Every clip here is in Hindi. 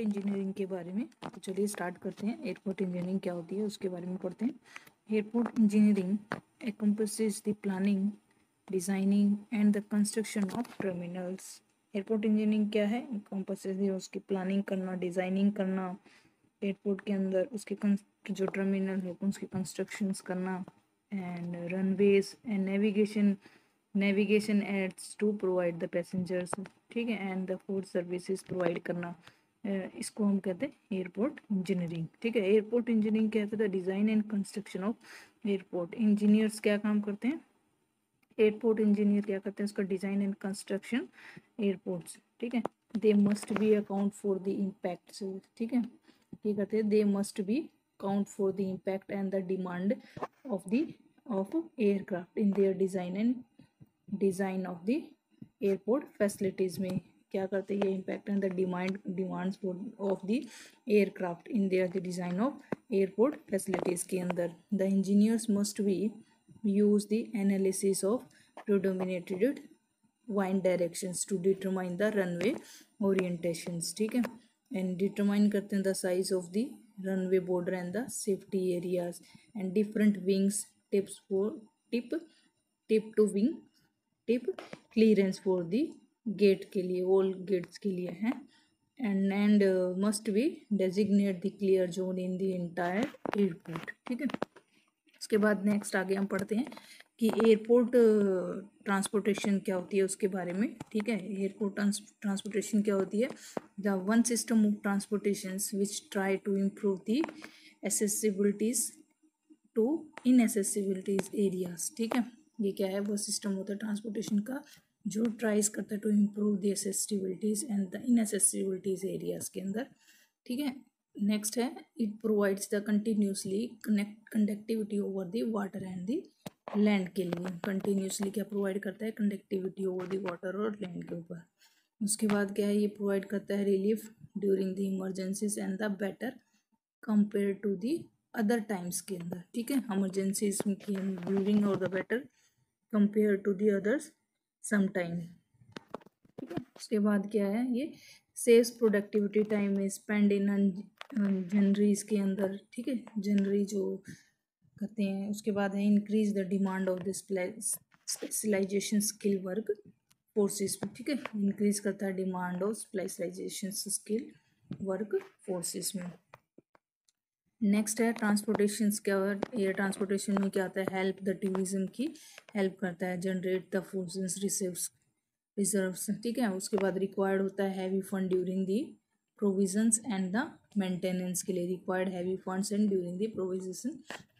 एयरपोर्ट इंजीनियरिंग के बारे में। तो चलिए स्टार्ट करते हैं। एयरपोर्ट इंजीनियरिंग क्या होती है, उसके बारे में पढ़ते हैं। Airport engineering encompasses the planning designing and the construction of terminals airport engineering क्या है? encompasses उसकी प्लानिंग करना डिज़ाइनिंग करना। एयरपोर्ट के अंदर उसके जो टर्मिनल है, उसकी कंस्ट्रक्शन करना। And runways and navigation navigation aids to provide the passengers ठीक है? And the food services provide करना। इसको हम कहते हैं एयरपोर्ट इंजीनियरिंग ठीक है एयरपोर्ट इंजीनियरिंग क्या कहते हैं design and construction of airport engineers क्या काम करते हैं? एयरपोर्ट इंजीनियर क्या करते हैं? उसका डिज़ाइन एंड कंस्ट्रक्शन एयरपोर्ट्स ठीक है they must be account for the impact ठीक है, ये कहते हैं they must be account for the impact and the demand of the of aircraft in their design and design of the airport facilities में। क्या करते हैं, ये impact and the demand demands of the aircraft in their the design of airport facilities के अंदर। The engineers must be use the analysis of predominated wind directions to determine the runway orientations ठीक है? एंड डिटरमाइन करते हैं the size of the runway border and the safety areas and different wings tips for tip tip to wing tip clearance for the gate के लिए ऑल गेट्स के लिए हैं. And and must be designate the clear zone in the entire airport ठीक है? उसके बाद नेक्स्ट आगे हम पढ़ते हैं कि एयरपोर्ट ट्रांसपोर्टेशन uh, क्या होती है उसके बारे में. ठीक है? एयरपोर्ट ट्रांसपोर्टेशन क्या होती है? The one system of transportation which try to improve the accessibilities to inaccessibilities areas ठीक है? ये क्या है? वो सिस्टम होता है ट्रांसपोर्टेशन का जो ट्राइज करता है to improve the accessibilities and the inaccessibilities areas के अंदर, ठीक है? नेक्स्ट है it provides the continuously connect conductivity over the water and the land के लिए। कंटिन्यूसली क्या प्रोवाइड करता है? कंडक्टिविटी ओवर द वाटर और लैंड के ऊपर। उसके बाद क्या है? ये प्रोवाइड करता है relief during the emergencies and the better compare to the other times के अंदर, ठीक है? इमरजेंसीज ड्यूरिंग और the better compare to the others sometime ठीक है? उसके बाद क्या है ये? Saves productivity time spend in journeys के अंदर, ठीक है? जनरी जो करते हैं, उसके बाद है increase the demand of this specialization skill work forces में ठीक है? इंक्रीज करता है demand of specialization skill work forces में। नेक्स्ट है ट्रांसपोर्टेशन क्या एयर ट्रांसपोर्टेशन में क्या आता है? हेल्प द टूरिज़्म की हेल्प करता है generate the forces reserves reserves ठीक है? उसके बाद रिक्वायर्ड होता है heavy fund during the provisions and the maintenance के लिए required heavy funds and during the provision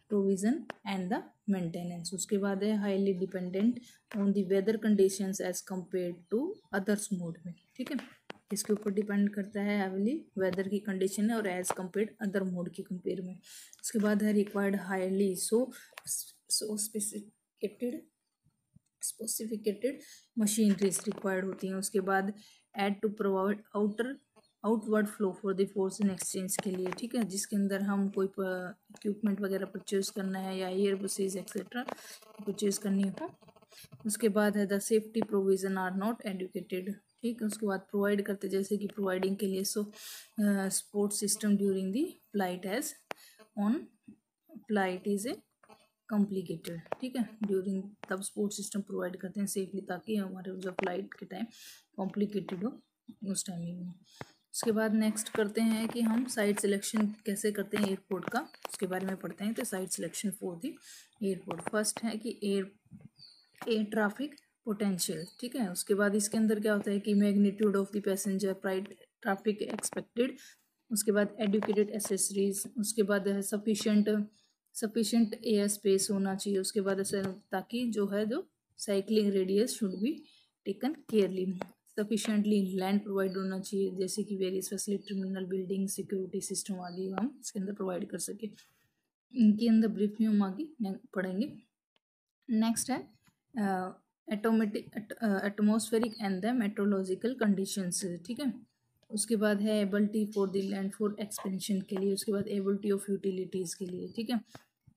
provision and the maintenance उसके बाद है highly dependent on the weather conditions as compare to others mode में, ठीक है? इसके ऊपर डिपेंड करता है हैवली वेदर की कंडीशन है और एज कंपेयर अदर मोड की कंपेयर में। उसके बाद है required highly so so specificated specificated machineries required होती हैं। उसके बाद aid to provide outer outward flow for the force in exchange के लिए, ठीक है? जिसके अंदर हम कोई इक्विपमेंट वगैरह परचेज करना है या एयर बसेज एक्सेट्रा परचेज करनी हो। उसके बाद है the safety provision are not educated ठीक है, उसके बाद प्रोवाइड करते जैसे कि प्रोवाइडिंग के लिए so support system during the flight as on flight is a complicated ठीक है? ड्यूरिंग तब स्पोर्ट सिस्टम प्रोवाइड करते हैं सेफली ताकि हमारे जो फ़्लाइट के टाइम कॉम्प्लिकेटेड हो उस टाइमिंग में। उसके बाद नेक्स्ट करते हैं कि हम साइट सिलेक्शन कैसे करते हैं एयरपोर्ट का, उसके बारे में पढ़ते हैं तो site selection for the airport first है कि एयर एयर ट्रैफ़िक पोटेंशियल ठीक है? उसके बाद इसके अंदर क्या होता है कि magnitude of the passenger pride traffic expected उसके बाद एडुकेटेड एसेसरीज उसके बाद सफिशेंट सफिशेंट एयर स्पेस होना चाहिए, उसके बाद ताकि जो है, जो cycling radius should be taken carefully sufficiently land provide होना चाहिए, जैसे कि various facility terminal building security system आदि हम इसके अंदर प्रोवाइड कर सके। इनके अंदर ब्रीफ में हम आगे पढ़ेंगे। नेक्स्ट है automatic atmospheric and the metrological conditions ठीक है? उसके बाद है ability for the land for expansion के लिए, उसके बाद एबिलिटी ऑफ़ यूटिलिटीज़ के लिए, ठीक है?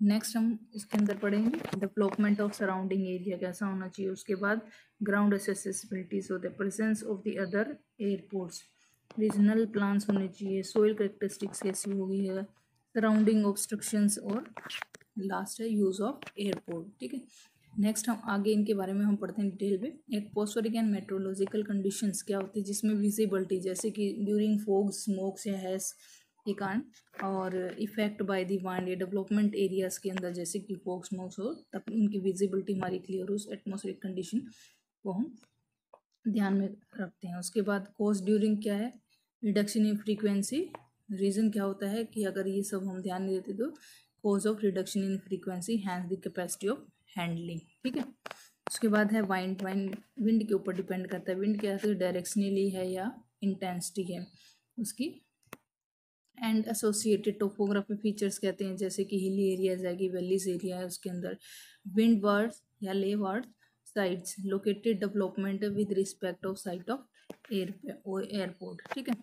नेक्स्ट हम इसके अंदर पढ़ेंगे डेवलपमेंट ऑफ़ सराउंडिंग एरिया कैसा होना चाहिए, उसके बाद ग्राउंड एसेसिबिलिटीज और the presence of the other airports regional plans होने चाहिए सोयल करेक्टरिस्टिक्स कैसी होगी है सराउंडिंग ऑब्स्ट्रक्शंस और लास्ट है यूज़ ऑफ़ एयरपोर्ट ठीक है? नेक्स्ट हम आगे इनके बारे में हम पढ़ते हैं डिटेल में एटमोस्फेरिक एंड मेट्रोलॉजिकल कंडीशंस क्या होती है, जिसमें विजिबिलिटी जैसे कि ड्यूरिंग फोग स्मोक्स या हैस ये कान और इफ़ेक्ट बाय दी वाइंड या डेवलपमेंट एरियाज़ के अंदर, जैसे कि फोग स्मोक्स हो, तब उनकी विजिबिलिटी हमारी क्लियर हो, उस एटमोसफेरिक कंडीशन को हम ध्यान में रखते हैं। उसके बाद कोस ड्यूरिंग क्या है? रिडक्शन इन फ्रीक्वेंसी रीज़न क्या होता है कि अगर ये सब हम ध्यान नहीं देते तो cause of reduction in frequency hence the capacity of handling ठीक है? उसके बाद है वाइंड वाइंड विंड के ऊपर डिपेंड करता है। विंड क्या है? डायरेक्शनली है या इंटेंसिटी है उसकी। एंड एसोसिएटेड टोपोग्राफी फीचर्स कहते हैं, जैसे कि हिली एरियाज़ है कि वैलीज एरिया है उसके अंदर। विंड वर्ड्स या leeward sides located development with respect of site of air airport ठीक है?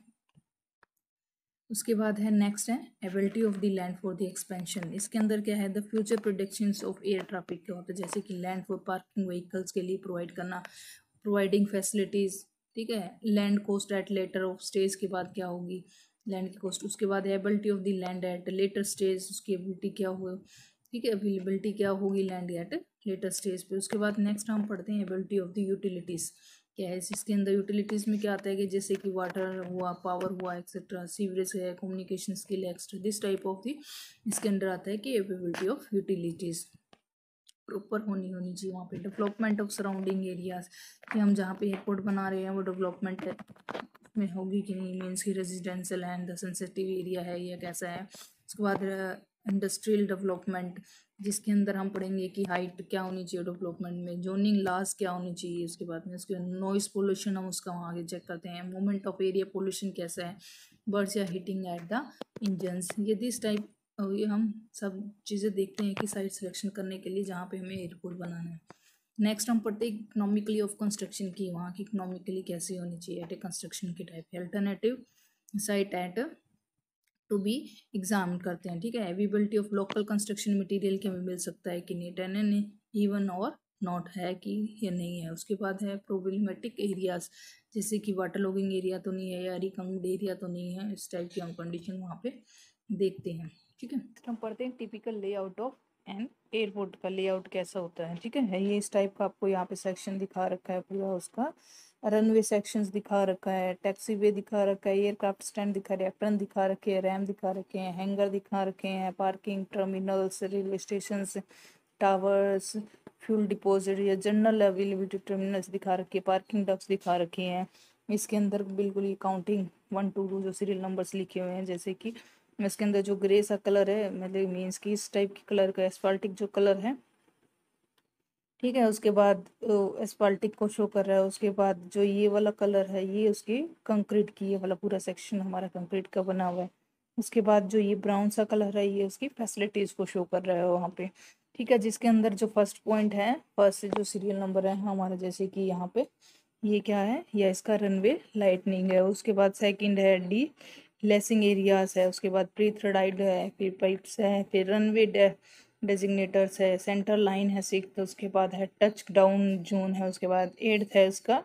उसके बाद है नेक्स्ट है ability of the land for the expansion इसके अंदर क्या है the future predictions of air traffic क्या होता है, जैसे कि लैंड फॉर पार्किंग व्हीकल्स के लिए प्रोवाइड करना प्रोवाइडिंग फैसिलिटीज़ ठीक है? Land cost at later of stage के बाद क्या होगी? लैंड की कॉस्ट उसके बाद ability of the land at later stage उसकी एबिलिटी क्या हो, ठीक है? अवेलेबिलिटी क्या होगी लैंड एट लेटर स्टेज पे? उसके बाद नेक्स्ट हम पढ़ते हैं एबिलिटी ऑफ़ द यूटिलिटीज़ क्या है, इसके अंदर यूटिलिटीज़ में क्या आता है कि जैसे कि वाटर हुआ पावर हुआ एक्सेट्रा सीवरेज है communication skill extra this type of the इसके अंदर आता है कि एवेबिलिटी ऑफ़ यूटिलिटीज़ प्रॉपर होनी होनी चाहिए वहाँ पे डेवलपमेंट ऑफ़ सराउंडिंग एरियाज़ कि हम जहाँ पे एयरपोर्ट बना रहे हैं, वो डेवलपमेंट में होगी कि नहीं? मीन्स की रेजिडेंशियल एंड सेंसिटिव एरिया है या कैसा है? उसके बाद इंडस्ट्रियल डेवलपमेंट, जिसके अंदर हम पढ़ेंगे कि हाइट क्या होनी चाहिए डेवलपमेंट में जोनिंग लास क्या होनी चाहिए उसके बाद में, उसके नॉइस पोल्यूशन हम उसका वहाँ आगे चेक करते हैं मोमेंट ऑफ़ एरिया पोल्यूशन कैसा है बर्ड्स या हीटिंग एट द इंजन्स ये दिस टाइप ये हम सब चीज़ें देखते हैं कि साइट सिलेक्शन करने के लिए जहाँ पे हमें एयरपोर्ट बनाना है। नेक्स्ट हम पढ़ते हैं इकोनॉमिकली ऑफ़ कंस्ट्रक्शन की, वहाँ की इकोनॉमिकली कैसी होनी चाहिए एट ए कंस्ट्रक्शन की type alternative site at to be exam करते हैं, ठीक है? Availability of local construction material क्या हमें मिल सकता है कि नहीं? टेन एन इवन और नॉट है कि या नहीं है? उसके बाद है प्रोब्लमेटिक एरियाज़ जैसे कि वाटर लॉगिंग एरिया तो नहीं है या रिकमेंड एरिया तो नहीं है, इस टाइप की हम कंडीशन वहाँ पे देखते हैं, ठीक है? हम पढ़ते हैं typical layout of an airport का लेआउट कैसा होता है, ठीक है? ये इस टाइप का आपको यहाँ पे सेक्शन दिखा रखा है पूरा उसका। रनवे सेक्शंस दिखा रखा है, टैक्सी वे दिखा रखा है, एयरक्राफ्ट स्टैंड दिखा रहे एप्रन दिखा रखे हैं, रैम दिखा रखे हैं, हैंगर दिखा रखे हैं, parking terminals, railway station towers, fuel deposit या जनरल अवेलेबिलिटी टर्मिनल्स दिखा रखे हैं, पार्किंग डक्स दिखा रखे हैं। इसके अंदर बिल्कुल ही काउंटिंग, वन, टू टू जो सीरियल नंबर्स लिखे हुए हैं, जैसे कि इसके अंदर जो ग्रे सा कलर है मतलब मीन्स की इस टाइप की कलर का एस्फाल्टिक जो कलर है ठीक है, उसके बाद एस्पाल्टिक को शो कर रहा है, उसके बाद जो ये वाला कलर है, ये उसकी कंक्रीट की, ये वाला पूरा सेक्शन हमारा कंक्रीट का बना हुआ है। उसके बाद जो ये ब्राउन सा कलर है, ये उसकी फैसिलिटीज़ को शो कर रहा है वहाँ पे। ठीक है, जिसके अंदर जो फ़र्स्ट पॉइंट है फ़र्स्ट जो सीरियल नंबर है हमारा, जैसे कि यहाँ पे, ये क्या है? या इसका रनवे लाइटनिंग है। उसके बाद सेकंड है डी लेसिंग एरियाज़ है। उसके बाद प्री थ्रेडाइड है, फिर पाइप्स है, फिर रनवे डेजिग्नेटर्स है सेंटर लाइन है सिक्स उसके बाद है टच डाउन जोन है, उसके बाद एट्थ है उसका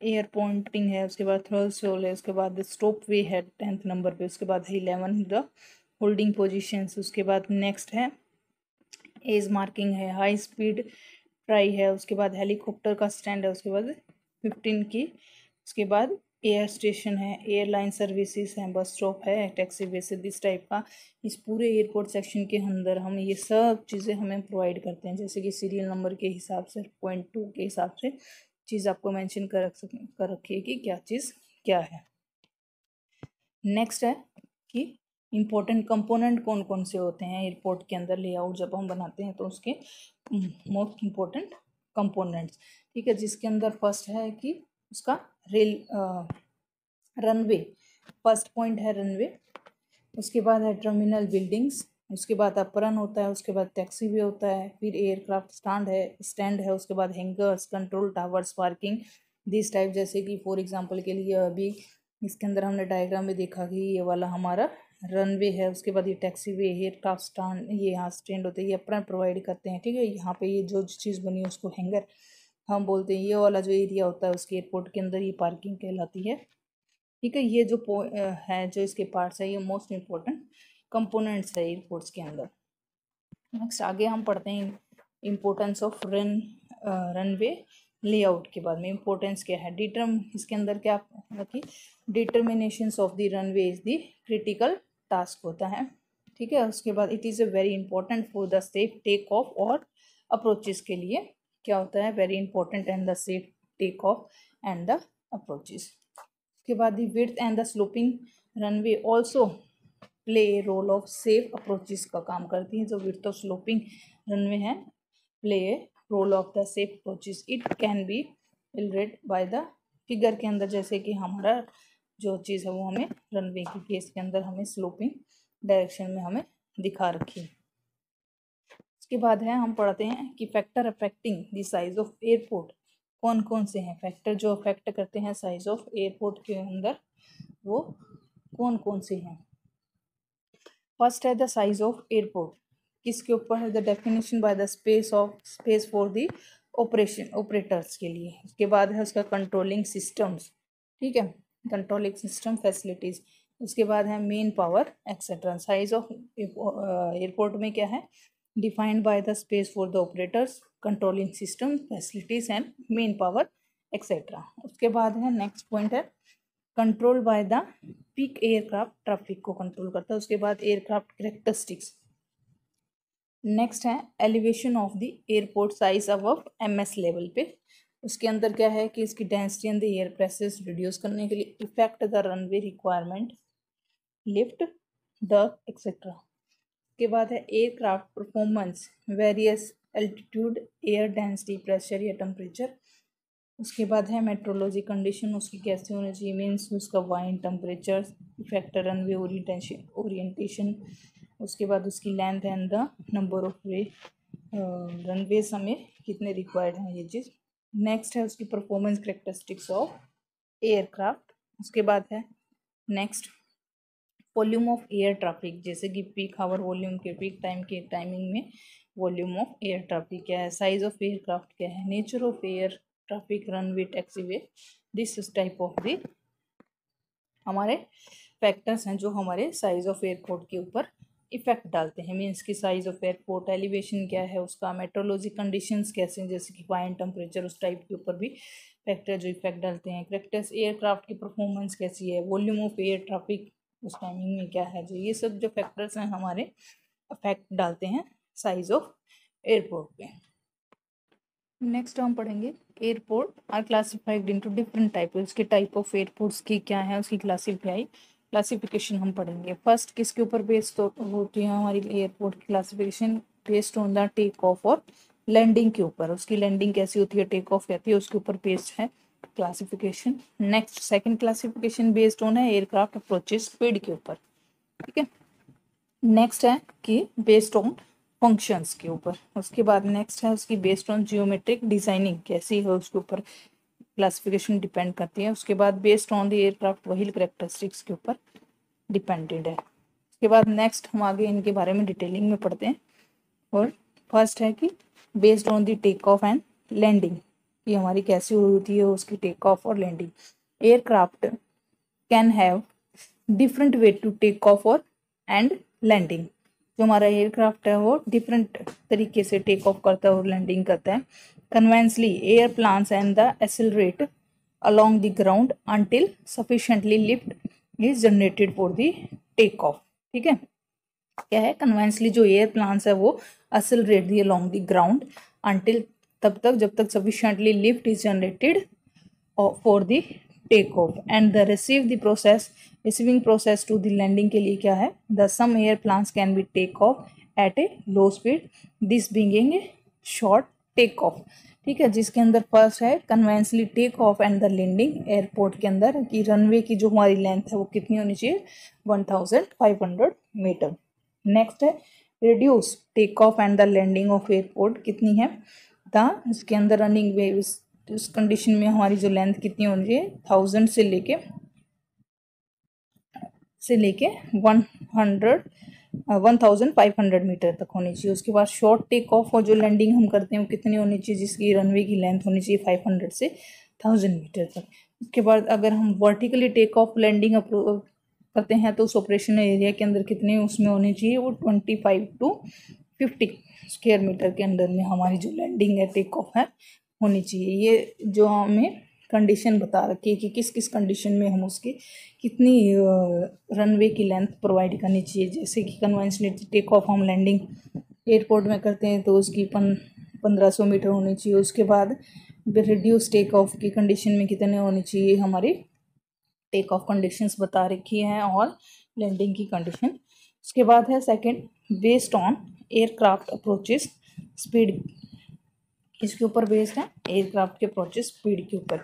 एयर पॉइंटिंग है, उसके बाद थ्रोल है, उसके बाद स्टॉप वे है टेंथ नंबर पे, उसके बाद है इलेवन द होल्डिंग पोजिशंस उसके बाद नेक्स्ट है एज मार्किंग है हाई स्पीड ट्राई है, उसके बाद हेलीकॉप्टर का स्टैंड है, उसके बाद फिफ्टीन की, उसके बाद एयर स्टेशन है, एयरलाइन सर्विसेज़ हैं, बस स्टॉप है, टैक्सी बेसिस इस टाइप का। इस पूरे एयरपोर्ट सेक्शन के अंदर हम ये सब चीज़ें हमें प्रोवाइड करते हैं, जैसे कि सीरियल नंबर के हिसाब से, पॉइंट टू के हिसाब से चीज़ आपको मेंशन कर रख कर रखिए कि क्या चीज़ क्या है। नेक्स्ट है कि इम्पोर्टेंट कंपोनेंट कौन कौन से होते हैं एयरपोर्ट के अंदर लेआउट जब हम बनाते हैं तो उसके मोस्ट इम्पोर्टेंट कंपोनेंट्स। ठीक है, जिसके अंदर फ़र्स्ट है कि उसका रेल रनवे फ़र्स्ट पॉइंट है रनवे उसके बाद है टर्मिनल बिल्डिंग्स उसके बाद अपरन होता है, उसके बाद टैक्सी वे होता है, फिर एयरक्राफ्ट स्टैंड है स्टैंड है, उसके बाद hangars control towers parking this type जैसे कि फॉर एग्जांपल के लिए अभी इसके अंदर हमने डायग्राम में देखा कि ये वाला हमारा रनवे है, उसके बाद ये टैक्सी वे एयरक्राफ्ट स्टैंड ये यहाँ स्टैंड होते हैं, ये अपना प्रोवाइड करते हैं, ठीक है? यहाँ पे ये जो चीज़ बनी है, उसको हैंगर हम बोलते हैं, ये वाला जो एरिया होता है, उसके एयरपोर्ट के अंदर ये पार्किंग कहलाती है। ठीक है, ये जो है, जो इसके पार्ट्स है, ये मोस्ट इम्पोर्टेंट कंपोनेंट्स है एयरपोर्ट्स के अंदर। नेक्स्ट आगे हम पढ़ते हैं importance of run runway layout के बाद में। इम्पोर्टेंस क्या है? डिटर्म इसके अंदर क्या रखी? Determination of the runway is the critical task होता है। ठीक है, उसके बाद it is a very important for the safe take off और अप्रोचेस के लिए। क्या होता है very important and the safe take off and the approaches उसके बाद the with and the sloping runway also play role of safe approaches का काम करती हैं। जो विथ ऑफ़ स्लोपिंग रनवे है play role of the safe approaches it can be इलरेड by the figure के अंदर, जैसे कि हमारा जो चीज़ है वो हमें रनवे के केस के अंदर हमें स्लोपिंग डायरेक्शन में हमें दिखा रखी उसके बाद है, हम पढ़ते हैं कि factor affecting the size of airport कौन कौन से हैं? फैक्टर जो अफेक्ट करते हैं साइज़ ऑफ़ एयरपोर्ट के अंदर, वो कौन कौन से हैं? फ़र्स्ट है द साइज़ ऑफ़ एयरपोर्ट किसके ऊपर है? The definition by the space of space for the operation operators के लिए. उसके बाद है उसका कंट्रोलिंग सिस्टम्स ठीक है? कंट्रोलिंग सिस्टम फैसिलिटीज़ उसके बाद है main power etcetera size of airport में क्या है? By the space for the operators controlling system facilities and main power etcetera उसके बाद है नेक्स्ट पॉइंट है control by the peak aircraft traffic को कंट्रोल करता है, उसके बाद एयरक्राफ्ट करेक्टरिस्टिक्स नेक्स्ट है elevation of the airport size अब एम एस लेवल पे. उसके अंदर क्या है कि इसकी density and the air pressure reduce करने के लिए effect the runway requirement lift the etcetera के बाद है aircraft performance various altitude air density pressure या टेम्परेचर उसके बाद है मेट्रोलॉजी कंडीशन उसकी कैसे होनी चाहिए मीन्स उसका wind temperature effect runway orientation orientation उसके बाद उसकी length and the number of way runways हमें कितने रिक्वायर्ड हैं ये चीज़. नेक्स्ट है उसकी परफॉर्मेंस करेक्टरिस्टिक्स ऑफ़ एयरक्राफ्ट उसके बाद है next volume of air traffic, जैसे कि पीक हावर वॉल्यूम के पीक टाइम के टाइमिंग में वॉल्यूम ऑफ़ एयर ट्रैफ़िक क्या है? साइज़ ऑफ़ एयरक्राफ्ट क्या है? Nature of air traffic runway taxi way this type of the हमारे फैक्टर्स हैं जो हमारे साइज़ ऑफ़ एयरपोर्ट के ऊपर इफ़ेक्ट डालते हैं। मीन्स की साइज़ ऑफ़ एयरपोर्ट एलिवेशन क्या है? उसका मेट्रोलॉजी कंडीशंस कैसे हैं? जैसे कि वाइन टेम्परेचर उस टाइप के ऊपर भी फैक्टर जो इफ़ेक्ट डालते हैं। करेक्टर्स एयरक्राफ्ट की परफॉर्मेंस कैसी है? वॉल्यूम ऑफ़ एयर ट्रैफ़िक उस टाइमिंग में क्या है? जो ये सब जो फैक्टर्स हैं हमारे अफेक्ट डालते हैं साइज़ ऑफ़ एयरपोर्ट पे। नेक्स्ट हम पढ़ेंगे airport are classified into different type उसके टाइप ऑफ़ एयरपोर्ट्स की क्या है? उसकी क्लासीफाई क्लासिफिकेशन हम पढ़ेंगे। फ़र्स्ट किसके ऊपर बेस्ड होती है हमारी एयरपोर्ट की classification based on the take off और लैंडिंग के ऊपर। उसकी लैंडिंग कैसी होती है? टेक ऑफ़ कहती है, उसके ऊपर बेस्ड है। Classification next second classification based on है एयरक्राफ्ट अप्रोचेस स्पीड के ऊपर, ठीक है? नेक्स्ट है कि बेस्ड ऑन फ़ंक्शंस के ऊपर, उसके बाद नेक्स्ट है उसकी बेस्ड ऑन जियोमेट्रिक डिज़ाइनिंग कैसी है उसके ऊपर क्लासिफिकेशन डिपेंड करती है। उसके बाद based on the aircraft wheel characteristics के ऊपर डिपेंडेड है। उसके बाद नेक्स्ट हम आगे इनके बारे में डिटेलिंग में पढ़ते हैं। और फ़र्स्ट है कि based on the take off and landing कि हमारी कैसी होती है, उसकी टेक ऑफ़ और landing aircraft can have different way to take off और एंड लैंडिंग जो हमारा एयरक्राफ्ट है, वो डिफरेंट तरीके से टेक ऑफ़ करता है और लैंडिंग करता है. Conventionally airplanes and the accelerate along the ground until sufficiently lift is generated for the take off. ठीक है? क्या है? कन्वेंसली जो एयर प्लान्स है, वो असिलरेट दी along the ground until तब तक जब तक sufficiently lift is generated for the take off and the receive the process receiving process to the landing के लिए क्या है? The some airplanes can be take off at a low speed this bringing a short take off ठीक है, जिसके अंदर फ़र्स्ट है conventionally take off and the landing airport के अंदर कि रनवे की जो हमारी लेंथ है वो कितनी होनी चाहिए? One thousand five hundred metre next है reduce take off and the landing of airport कितनी है? था, इसके अंदर रनिंग वे उस उस कंडीशन में हमारी जो लेंथ कितनी होनी चाहिए? थाउज़ेंड से लेके से लेके one hundred one thousand five hundred metre तक होनी चाहिए। उसके बाद शॉर्ट टेक ऑफ़ और जो लैंडिंग हम करते हैं, वो कितनी होनी चाहिए, जिसकी रनवे की लेंथ होनी चाहिए फाइव हंड्रेड से थाउज़ेंड मीटर तक। उसके बाद अगर हम वर्टिकली टेक ऑफ़ लैंडिंग करते हैं तो उस ऑपरेशन एरिया के अंदर कितने उसमें होने चाहिए? वो twenty five to fifty square metre के अंदर में हमारी जो लैंडिंग है टेक ऑफ़ है, होनी चाहिए। ये जो हमें कंडीशन बता रखी है कि किस किस कंडीशन में हम उसकी कितनी रनवे की लेंथ प्रोवाइड करनी चाहिए। जैसे कि कन्वेंशनल टेक ऑफ़ हम लैंडिंग एयरपोर्ट में करते हैं तो उसकी पन पंद्रह सौ मीटर होनी चाहिए। उसके बाद रिड्यूस टेक ऑफ़ की कंडीशन में कितने होनी चाहिए, हमारी टेक ऑफ़ कंडीशंस बता रखी हैं और लैंडिंग की कंडीशन उसके बाद है second based on aircraft approaches speed इसके ऊपर बेस्ड है एयरक्राफ्ट के अप्रोचेस स्पीड के ऊपर।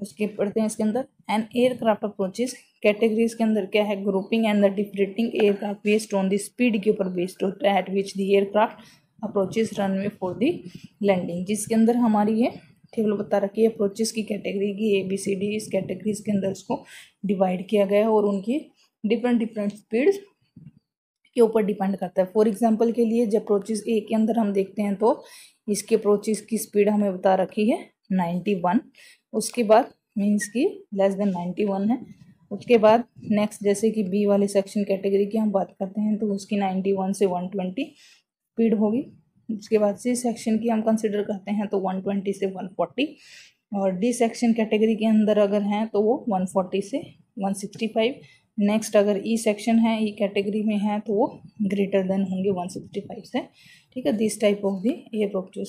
उसके पढ़ते हैं इसके अंदर एंड एयरक्राफ्ट अप्रोचेस कैटेगरीज के अंदर क्या है? Grouping and the differentiating aircraft based on the speed के ऊपर बेस्ड होता है at which the aircraft approaches runway for the landing जिसके अंदर हमारी ये टेबल बता रखी है अप्रोचेस की कैटेगरी की ए बी सी डी इस कैटेगरीज के अंदर उसको डिवाइड किया गया है और उनकी डिफरेंट डिफरेंट स्पीड के ऊपर डिपेंड करता है। फॉर एग्ज़ाम्पल के लिए जब अप्रोचेस ए के अंदर हम देखते हैं तो इसके अप्रोचेस की स्पीड हमें बता रखी है नाइन्टी वन उसके बाद मीन्स की लेस देन नाइन्टी वन है। उसके बाद नेक्स्ट जैसे कि बी वाले सेक्शन कैटेगरी की हम बात करते हैं तो उसकी नाइन्टी वन से वन ट्वेंटी स्पीड होगी। उसके बाद सी सेक्शन की हम कंसिडर करते हैं तो वन ट्वेंटी से वन फोर्टी और डी सेक्शन कैटेगरी के अंदर अगर हैं तो वो वन फोर्टी से वन सिक्सटी फाइव नेक्स्ट अगर ई सेक्शन है ई कैटेगरी में है तो वो ग्रेटर देन होंगे वन सिक्सटी फाइव से। ठीक है this type of the air procedure